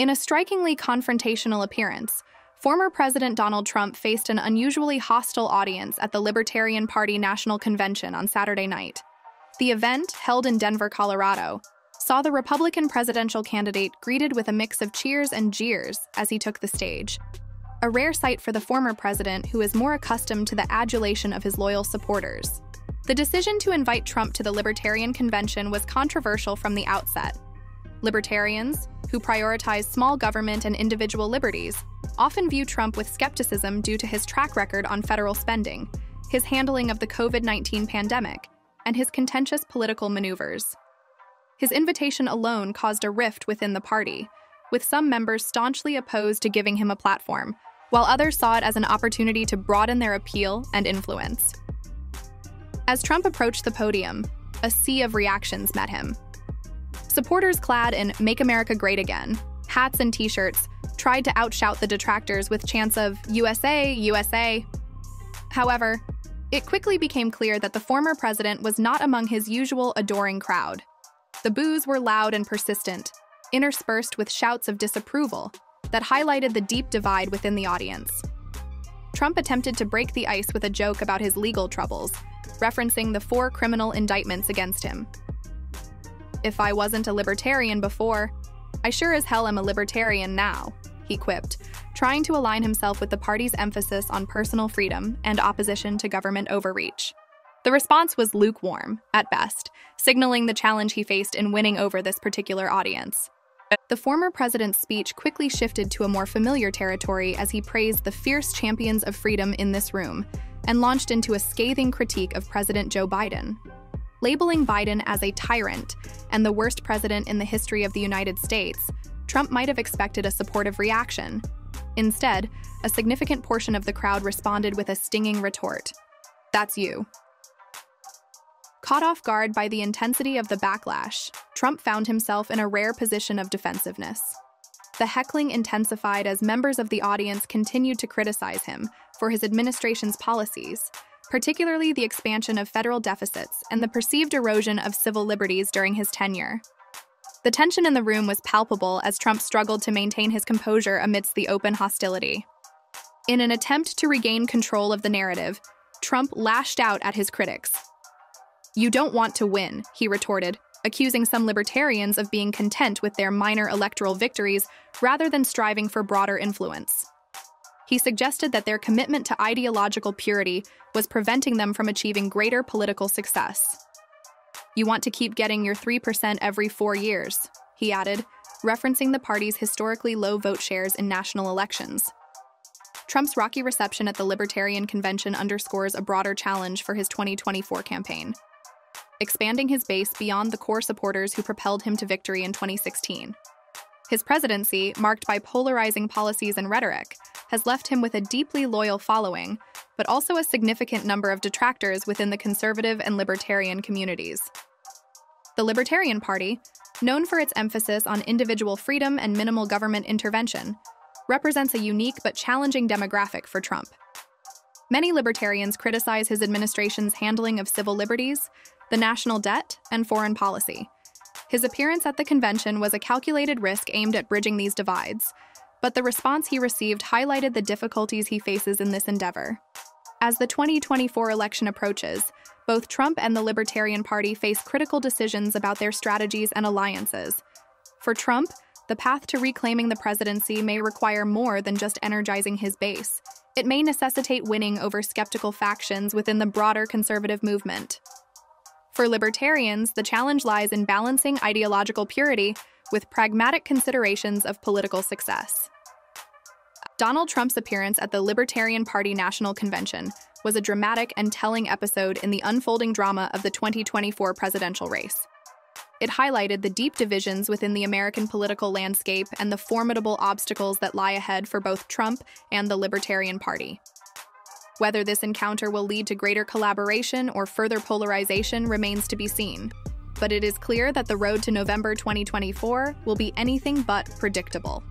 In a strikingly confrontational appearance, former President Donald Trump faced an unusually hostile audience at the Libertarian Party National Convention on Saturday night. The event, held in Denver, Colorado, saw the Republican presidential candidate greeted with a mix of cheers and jeers as he took the stage. A rare sight for the former president who is more accustomed to the adulation of his loyal supporters. The decision to invite Trump to the Libertarian Convention was controversial from the outset. Libertarians, who prioritize small government and individual liberties, often view Trump with skepticism due to his track record on federal spending, his handling of the COVID 19 pandemic, and his contentious political maneuvers. His invitation alone caused a rift within the party, with some members staunchly opposed to giving him a platform, while others saw it as an opportunity to broaden their appeal and influence. As Trump approached the podium, a sea of reactions met him. Supporters clad in Make America Great Again, hats and t shirts, tried to outshout the detractors with chants of USA, USA. However, it quickly became clear that the former president was not among his usual adoring crowd. The boos were loud and persistent, interspersed with shouts of disapproval that highlighted the deep divide within the audience. Trump attempted to break the ice with a joke about his legal troubles, referencing the four criminal indictments against him. If I wasn't a libertarian before, I sure as hell am a libertarian now, he quipped, trying to align himself with the party's emphasis on personal freedom and opposition to government overreach. The response was lukewarm, at best, signaling the challenge he faced in winning over this particular audience. The former president's speech quickly shifted to a more familiar territory as he praised the fierce champions of freedom in this room and launched into a scathing critique of President Joe Biden. Labeling Biden as a tyrant and the worst president in the history of the United States, Trump might have expected a supportive reaction. Instead, a significant portion of the crowd responded with a stinging retort That's you. Caught off guard by the intensity of the backlash, Trump found himself in a rare position of defensiveness. The heckling intensified as members of the audience continued to criticize him for his administration's policies, particularly the expansion of federal deficits and the perceived erosion of civil liberties during his tenure. The tension in the room was palpable as Trump struggled to maintain his composure amidst the open hostility. In an attempt to regain control of the narrative, Trump lashed out at his critics. You don't want to win, he retorted, accusing some libertarians of being content with their minor electoral victories rather than striving for broader influence. He suggested that their commitment to ideological purity was preventing them from achieving greater political success. You want to keep getting your 3% every four years, he added, referencing the party's historically low vote shares in national elections. Trump's rocky reception at the Libertarian Convention underscores a broader challenge for his 2024 campaign, expanding his base beyond the core supporters who propelled him to victory in 2016. His presidency, marked by polarizing policies and rhetoric, has left him with a deeply loyal following, but also a significant number of detractors within the conservative and libertarian communities. The Libertarian Party, known for its emphasis on individual freedom and minimal government intervention, represents a unique but challenging demographic for Trump. Many libertarians criticize his administration's handling of civil liberties, the national debt, and foreign policy. His appearance at the convention was a calculated risk aimed at bridging these divides, but the response he received highlighted the difficulties he faces in this endeavor. As the 2024 election approaches, both Trump and the Libertarian Party face critical decisions about their strategies and alliances. For Trump, the path to reclaiming the presidency may require more than just energizing his base. It may necessitate winning over skeptical factions within the broader conservative movement. For libertarians, the challenge lies in balancing ideological purity with pragmatic considerations of political success. Donald Trump's appearance at the Libertarian Party National Convention was a dramatic and telling episode in the unfolding drama of the 2024 presidential race. It highlighted the deep divisions within the American political landscape and the formidable obstacles that lie ahead for both Trump and the Libertarian Party. Whether this encounter will lead to greater collaboration or further polarization remains to be seen. But it is clear that the road to November 2024 will be anything but predictable.